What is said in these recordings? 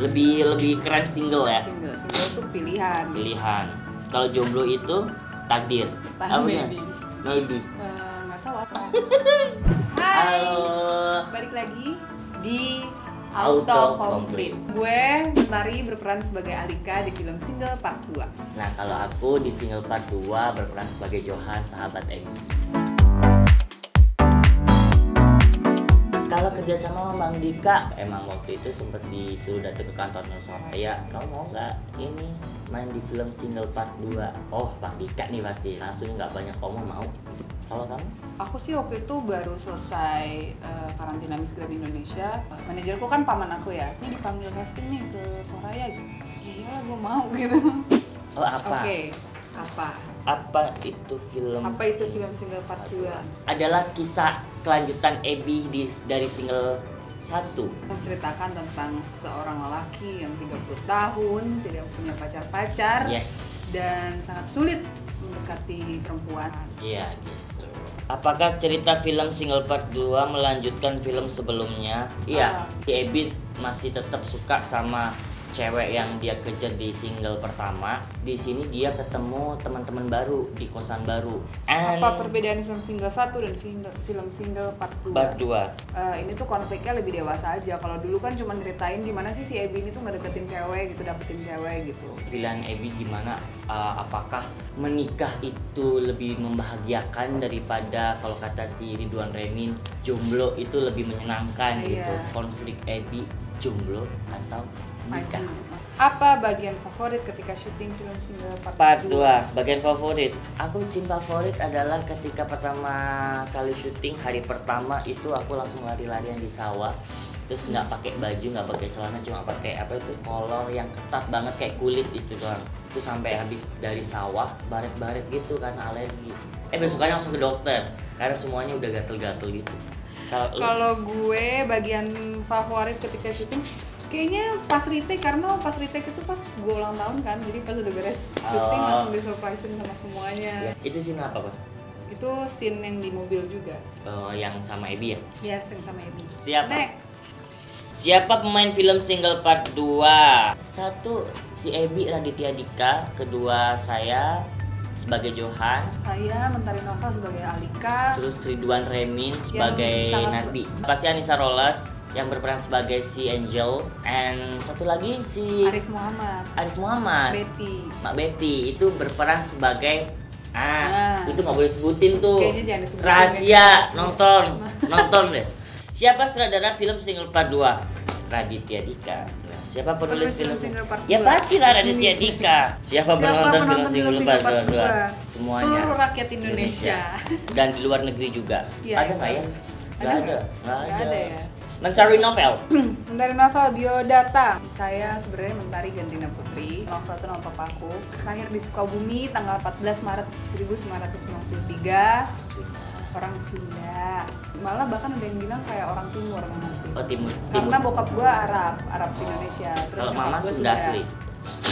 lebih lebih keren single ya? Single single tuh pilihan. Pilihan. Kalau jomblo itu takdir. Takdir. Apa ya? maybe Eh, nggak tahu apa. Hai. Halo. Balik lagi di Auto Complete. Complete. Gue Mentari berperan sebagai Alika di film single part 2 nah kalau aku di single part 2 berperan sebagai Johan sahabat Emi kalau kerja sama sama Bang Dika? Emang waktu itu sempat disuruh datang ke kantor Soraya. Kamu mau nggak ini main di film single part 2 oh Bang Dika nih pasti. Langsung nggak banyak ngomong mau? Kalau kamu? Aku sih waktu itu baru selesai eh, karantina Miss Grand Indonesia. Manajerku kan paman aku ya. Ini dipanggil casting nih ke Soraya. Gitu Ya iyalah gue mau gitu. Oh apa? Oke, apa? apa itu film Apa itu film single part 2? adalah kisah kelanjutan Ebi di, dari single satu menceritakan tentang seorang lelaki yang 30 tahun tidak punya pacar-pacar yes dan sangat sulit mendekati perempuan. Iya gitu. Apakah cerita film single part 2 melanjutkan film sebelumnya? Iya, Ah. si Ebit masih tetap suka sama cewek yang dia kejar di single pertama. Di sini dia ketemu teman-teman baru di kosan baru. And Apa perbedaan film single 1 dan film, film single part 2? part 2. Eh, ini tuh konfliknya lebih dewasa aja. Kalau dulu kan cuma ceritain gimana sih si Abby ini tuh ngedeketin cewek gitu, dapetin cewek gitu. Pilihan Ebi gimana? Uh, apakah menikah itu lebih membahagiakan daripada kalau kata si Ridwan Remin jomblo itu lebih menyenangkan Iya. gitu. Konflik Ebi jomblo atau Apa bagian favorit ketika syuting film single part, Part 2? 2, bagian favorit. Aku scene favorit adalah ketika pertama kali syuting hari pertama itu aku langsung lari-larian di sawah. Terus nggak pakai baju, nggak pakai celana, cuma pakai apa itu kolor yang ketat banget kayak kulit itu doang. Itu sampai habis dari sawah, baret-baret gitu karena alergi. Eh besokannya langsung ke dokter karena semuanya udah gatel-gatel gitu. Kalau gue bagian favorit ketika syuting kayaknya pas retake karena pas retake itu pas gue ulang tahun kan jadi pas udah beres syuting Oh. langsung disurprisein sama semuanya itu scene apa, Pak? itu scene yang di mobil juga Oh, yang sama Ebi ya? yes yang sama Ebi Siapa? next Siapa pemain film single part 2? Satu si Ebi Raditya Dika, kedua saya sebagai Johan, saya Mentari Nova sebagai Alika terus Ridwan Remin sebagai Nardi. Pasti Anissa Rolas yang berperan sebagai si Angel and satu lagi si Arif Muhammad. Arif Muhammad. Betty. Mbak Betty itu berperan sebagai ah, Ah. itu nggak boleh sebutin tuh. Rahasia ya. nonton nonton deh. Siapa sutradara film single part 2 Raditya Dika. Nah, siapa penulis film film single part ya dua. pasti lah Raditya Dika. Siapa, penonton film single part 2 dua? semuanya. Seluruh rakyat Indonesia, dan di luar negeri juga. Iya, ada nggak ya? Nggak Ada. Nggak? Nggak ada ada. ya? Mencari novel. Mentari Novel Biodata. Saya sebenarnya Mentari Gantina Putri. Novel itu nama papaku. Lahir di Sukabumi tanggal 14 Maret 1993 Orang Sunda. Malah bahkan ada yang bilang kayak orang timur ngerti oh timur. Timur. Karena bokap gua Arab, Arab Indonesia. Terus kalau mama Sunda. asli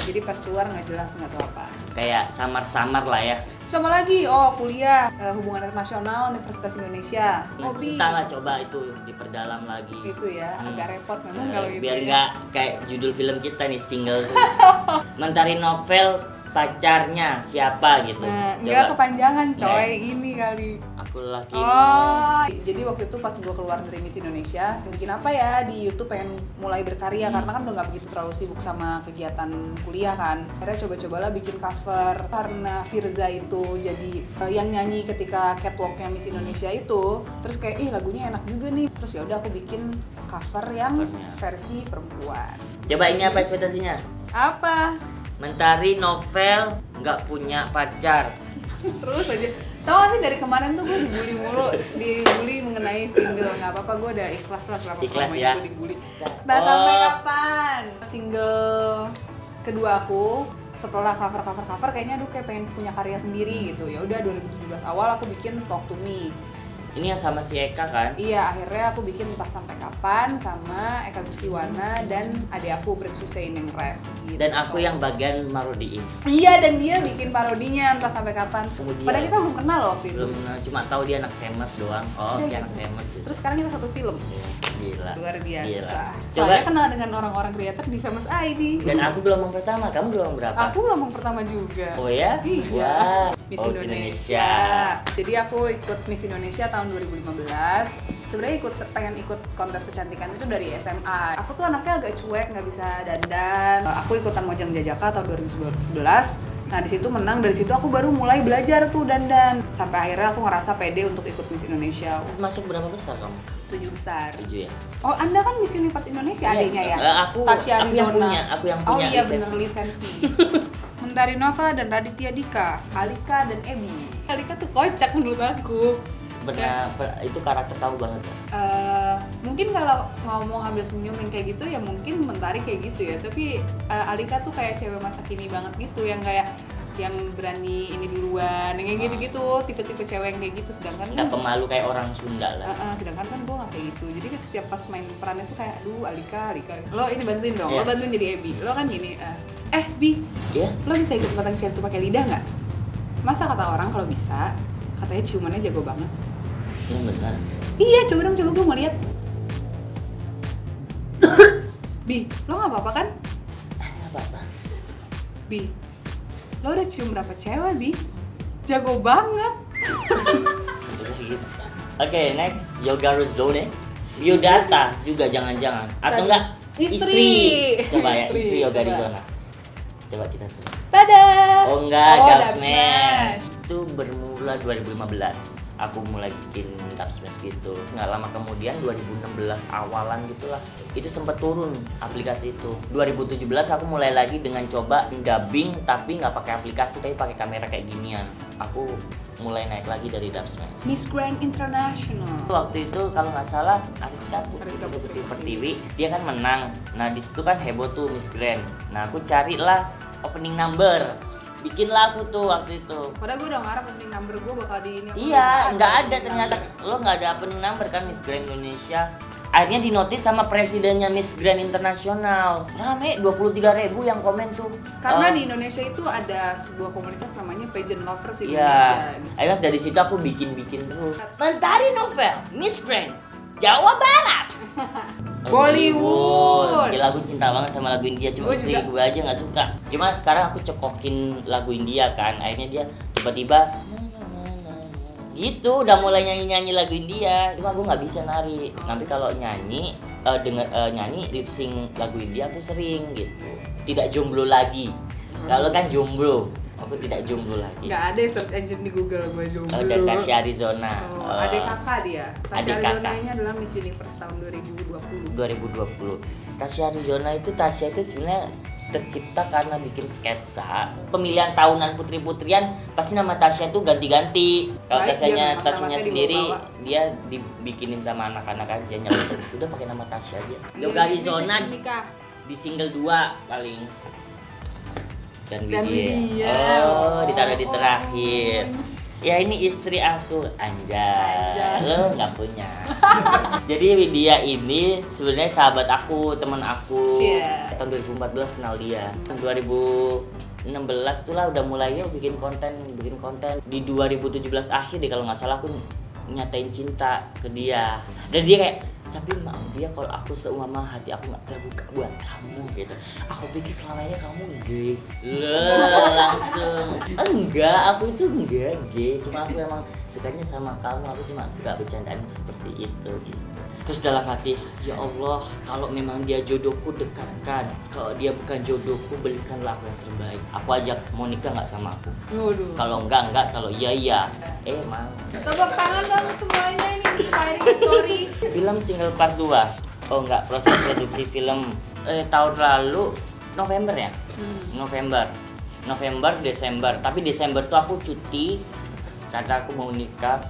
Jadi pas keluar nggak jelas nggak tahu apa. Kayak samar-samar lah ya. Sama lagi, oh kuliah eh, Hubungan Internasional Universitas Indonesia. Hobi. Kita lah coba itu diperdalam lagi. Itu ya, Hmm. agak repot memang Eh, kalau itu biar ya. nggak kayak judul film kita nih single. Mentari novel pacarnya siapa gitu Nah, coba enggak kepanjangan coy, Nah. ini kali aku laki Oh, jadi waktu itu pas gue keluar dari Miss Indonesia, bikin apa ya di YouTube pengen mulai berkarya Hmm. karena kan udah nggak begitu terlalu sibuk sama kegiatan kuliah kan. Akhirnya coba-cobalah bikin cover karena Firza itu jadi eh, yang nyanyi ketika catwalknya Miss Indonesia itu, terus kayak ih lagunya enak juga nih, terus ya udah aku bikin cover yang Covernya. versi perempuan. coba ini apa ekspektasinya Apa? Mentari novel nggak punya pacar Terus aja. Tahu gak sih dari kemarin tuh gue dibully mulu, dibully mengenai single nggak apa-apa gue udah ikhlas lah selama Ikhlas ya. gue dibully. Nah Oh. sampai kapan? Single kedua aku setelah cover cover cover kayaknya aduh kayak pengen punya karya sendiri gitu ya udah 2017 awal aku bikin Talk to Me Ini yang sama si Eka kan? Iya, akhirnya aku bikin entah sampai kapan sama Eka Gustiwana dan adik aku Brett Hussein yang rap. Gitu. Dan aku yang bagian marodiin. Iya, dan dia bikin parodinya entah sampai kapan. Kemudian- Padahal kita belum kenal loh waktu itu. Belum cuma tahu dia anak famous doang. Oh, Iya, dia gitu. anak famous gitu. Terus sekarang kita satu film. Gila. Luar biasa. Gila. Soalnya Coba kenal dengan orang-orang kreator di Famous ID. dan aku gelombang pertama, kamu gelombang berapa? Aku gelombang pertama juga. Oh ya? Iya. Wah. Miss Oh, Indonesia. Jadi aku ikut Miss Indonesia tahun 2015. Sebenarnya ikut pengen ikut kontes kecantikan itu dari SMA. Aku tuh anaknya agak cuek, nggak bisa dandan. Aku ikutan Mojang Jajaka tahun 2011. Nah di situ menang. Dari situ aku baru mulai belajar tuh dandan. Sampai akhirnya aku ngerasa pede untuk ikut Miss Indonesia. Masuk berapa besar kamu? Tujuh besar. Tujuh ya? Oh, Anda kan Miss Universe Indonesia Yes, adanya ya? eh, aku- Tasya aku yang punya, aku yang Oh punya iya lisensi. bener lisensi. Mentari Nova dan Raditya Dika, Alika dan Ebi. Alika tuh kocak menurut aku. Benar, per- itu karakter kamu banget ya? Eh, mungkin kalau ngomong ambil senyum yang kayak gitu ya mungkin Mentari kayak gitu ya. Tapi eh, Alika tuh kayak cewek masa kini banget gitu yang kayak yang berani ini duluan, yang kayak gitu-gitu, tipe-tipe cewek yang kayak gitu. Sedangkan Nggak kan pemalu kayak orang Sunda lah. Uh, uh, sedangkan kan gue gak kayak gitu jadi kan setiap pas main perannya tuh kayak aduh Alika Alika lo ini bantuin dong lo Iya. bantuin jadi Ebi lo kan gini uh, eh Bi Iya? lo bisa ikut batang ciantu pakai lidah nggak masa kata orang kalau bisa katanya ciumannya jago banget Iya benar. iya coba dong coba gue mau lihat Bi lo nggak apa-apa kan Nggak apa-apa. Bi lo udah cium berapa cewek Bi jago banget Oke, next Yoga Ruzone. Biodata juga jangan-jangan atau enggak Istri. Coba ya, Istri, istri Yoga coba. Rizona. Coba kita tuh. Tada Oh enggak, Oh, Dub Smash. Smash. Itu bermula 2015. Aku mulai bikin Dub Smash gitu. Nggak lama kemudian 2016 awalan gitulah. Itu sempat turun aplikasi itu. 2017 aku mulai lagi dengan coba dubbing tapi nggak pakai aplikasi tapi pakai kamera kayak ginian. Aku mulai naik lagi dari Dub Smash. Miss Grand International Waktu itu kalau nggak salah Ariska Ariska Putri Putri Pertiwi dia kan menang. Nah di situ kan heboh tuh Miss Grand. Nah aku carilah opening number. Bikinlah aku tuh waktu itu. Padahal gue udah ngarep opening number gue bakal di ini Iya, nggak ada ternyata number. lo nggak ada opening number kan Miss Grand Indonesia. Akhirnya dinotis sama presidennya Miss Grand Internasional. Rame 23.000 ribu yang komen tuh. Karena Oh, di Indonesia itu ada sebuah komunitas namanya Pageant Lovers Indonesia Iya. gitu. Akhirnya dari situ aku bikin-bikin terus. Mentari Novel, Miss Grand, Jawa Barat. Bollywood. Gila aku cinta banget sama lagu India Cuma istri gue aja nggak suka Cuma sekarang aku cekokin lagu India kan Akhirnya dia tiba-tiba Gitu udah mulai nyanyi-nyanyi lagu India. Cuma aku nggak bisa nari. Nanti kalau nyanyi eh, denger, eh, Nyanyi lip sync lagu India aku sering gitu. Tidak jomblo lagi. Kalau kan jomblo Aku tidak jomblo lagi. Nggak ada search engine di Google gue jomblo. Oh, dan Tasya Arizona. Oh, Eh, adik kakak dia. Tasya Arizona kakak. ini adalah Miss Universe tahun 2020. 2020 Tasya Arizona itu Tasya itu sebenarnya tercipta karena bikin sketsa. Pemilihan tahunan putri-putrian pasti nama Tasya itu ganti-ganti. Kalau Tasyanya Tasyanya sendiri dia dibikinin sama anak-anak aja nyeletuk udah pakai nama Tasya aja. Yoga Ini- Arizona di single 2 paling dan Dan Widya. Oh ditaruh di Oh. terakhir. Ya ini istri aku anjay, lo nggak punya. Jadi Widya ini sebenarnya sahabat aku teman aku. Cie. tahun 2014 kenal dia. 2016 tuh lah udah mulai yuk bikin konten bikin konten. Di 2017 akhir deh kalau nggak salah aku nyatain cinta ke dia. Dan dia kayak tapi maaf dia kalau aku seumpama hati aku nggak terbuka buat kamu gitu. Aku pikir selama ini kamu gay Lah, langsung. Enggak aku itu enggak gay cuma aku emang sukanya sama kamu. Aku cuma suka bercandaan seperti itu gitu. Terus dalam hati ya Allah kalau memang dia jodohku dekatkan. Kalau dia bukan jodohku belikanlah aku yang terbaik. Aku ajak mau nikah nggak sama aku? Waduh. kalau enggak enggak kalau iya iya. Eh mau Tepuk tangan dong semuanya ini inspiring story. film single part 2 oh enggak proses produksi film. Eh, tahun lalu November ya? Hmm. November. November Desember. Tapi Desember tuh aku cuti. Karena aku mau nikah.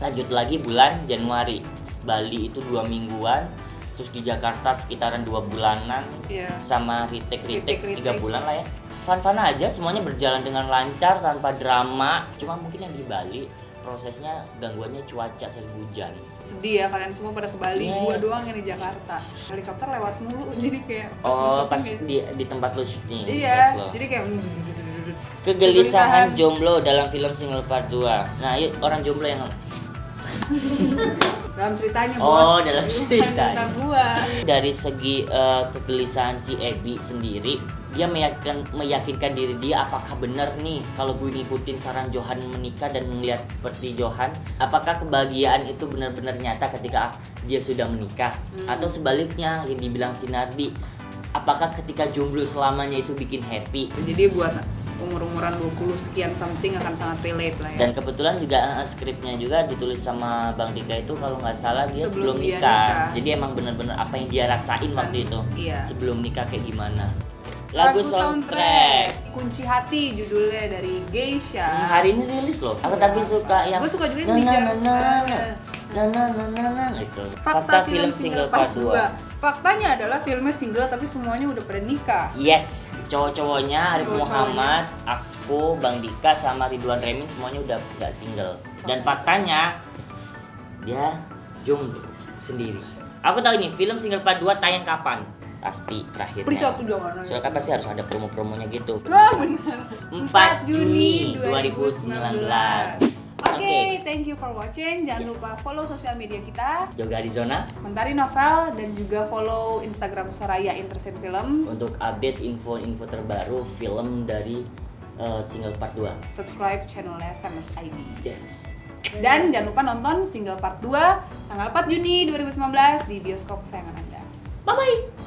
Lanjut lagi bulan Januari. Bali itu dua mingguan. Terus di Jakarta sekitaran dua bulanan. Iya. sama Retake-retake. tiga bulan lah ya. Fun aja semuanya berjalan dengan lancar tanpa drama. Cuma mungkin yang di Bali prosesnya gangguannya cuaca sering hujan sedih ya kalian semua pada ke Bali Yes. gua doang yang di Jakarta helikopter lewat mulu jadi kayak pas oh pas syuting di di tempat lo syuting kayak- iya lo. jadi kayak kegelisahan kegelisahan. jomblo dalam film single part 2 nah yuk orang jomblo yang dalam ceritanya Oh, bos dalam ceritanya. cerita gua dari segi eh, kegelisahan si Ebi sendiri dia meyakinkan, meyakinkan diri dia apakah benar nih kalau gue ngikutin saran Johan menikah dan melihat seperti Johan apakah kebahagiaan itu benar-benar nyata ketika dia sudah menikah atau sebaliknya yang dibilang Sinardi apakah ketika jomblo selamanya itu bikin happy jadi buat umur-umuran 20 sekian something akan sangat relate lah ya dan kebetulan juga eh, skripnya juga ditulis sama Bang Dika itu kalau nggak salah dia sebelum, Sebelum nikah. nikah. jadi emang bener-bener apa yang dia rasain waktu itu Iya. sebelum nikah kayak gimana lagu, soundtrack, Kunci Hati judulnya dari Geisha. Hmm, hari ini rilis loh. Aku tapi suka yang Gua suka juga yang na na bijak. na na na na na na na itu Fakta, film, single part 2 Faktanya adalah filmnya single tapi semuanya udah pada nikah. Yes. Cowok-cowoknya Arif Cowok-cowoknya. Muhammad aku Bang Dika sama Ridwan Remin semuanya udah nggak single. Dan faktanya dia jomblo sendiri. Aku tahu ini film single part 2 tayang kapan pasti terakhirnya Please satu jangan soalnya kan pasti harus ada promo-promonya gitu Wah benar 4 Juni 2019 Oke, Oke. thank you for watching. Jangan Yes. lupa follow sosial media kita, Yoga Arizona Mentari Novel, dan juga follow Instagram Soraya Interset Film. untuk update info-info terbaru film dari uh, single part 2 Subscribe channelnya Famous ID. yes Dan jangan lupa nonton single part 2 tanggal 4 Juni 2019 di bioskop kesayangan Anda. bye bye